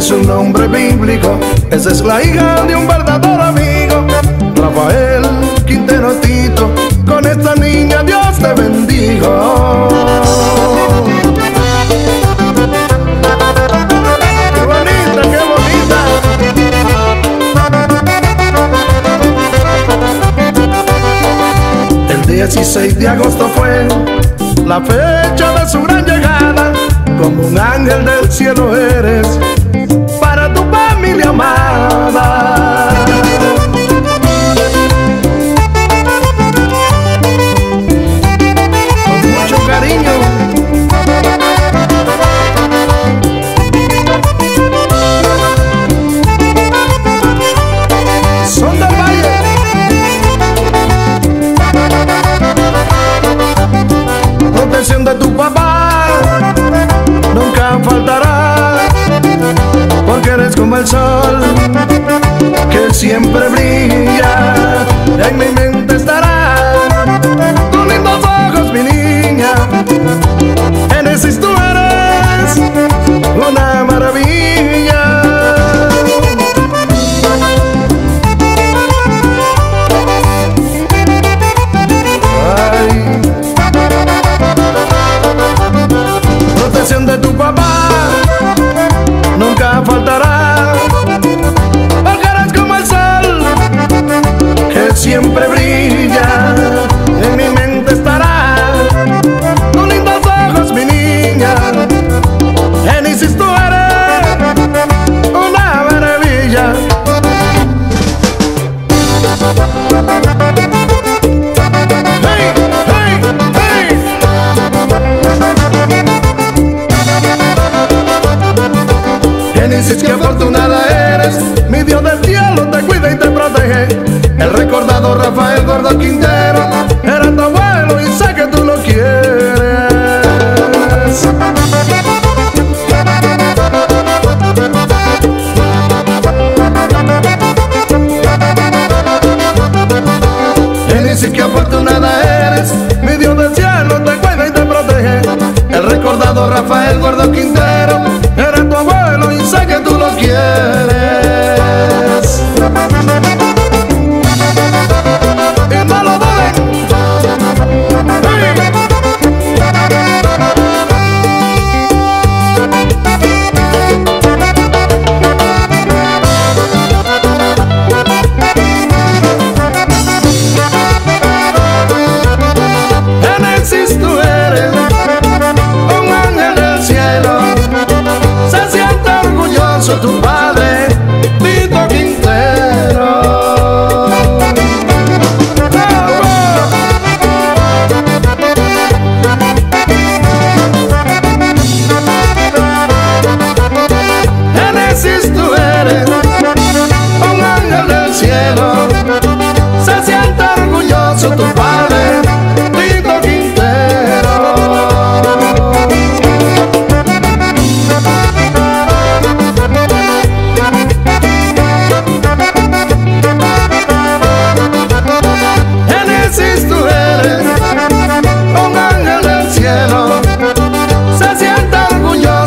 es un nombre bíblico, esa es la hija de un verdadero amigo. Rafael Quintero Tito, con esta niña Dios te bendijo. Qué bonita, qué bonita. El 16 de agosto fue la fecha de su gran llegada, como un ángel del cielo eres el sol que siempre brilla, en mi mente estará tus lindos ojos, mi niña, Génesis tú eres una maravilla. Ay. protección de tu papá nunca faltará. Siempre Génesis, qué afortunada eres, mi Dios del cielo te cuida y te protege. El recordado Rafael Gordo Quintero era tu abuelo y sé que tú lo quieres. Génesis, qué afortunada eres, mi Dios del cielo te cuida y te protege. El recordado Rafael Gordo sé